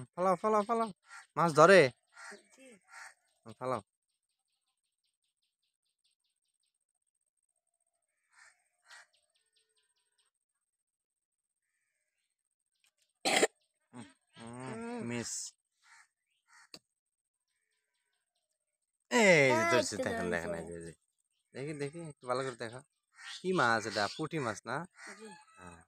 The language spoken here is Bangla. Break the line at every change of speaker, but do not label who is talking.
হুম, ফালাও ফালাও ফালাও। মাছ ধরে?
জি।
ফালাও। মিস। এই ধরছি দেখেন দেখেন দেখি দেখি একটু ভালো করে দেখা। কি মাছ এটা? পুঁটি মাছ না? হ্যাঁ